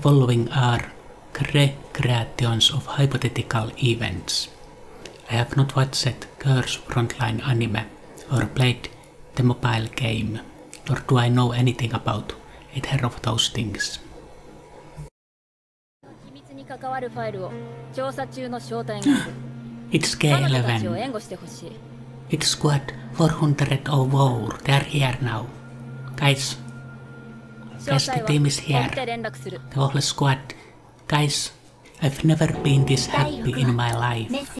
Following are recreations of hypothetical events. I have not watched Girls Frontline anime or played the mobile game, nor do I know anything about either of those things. It's G11 It's squad 404 They're here now Guys Guys, the team is here. The whole squad. Guys, I've never been this happy in my life.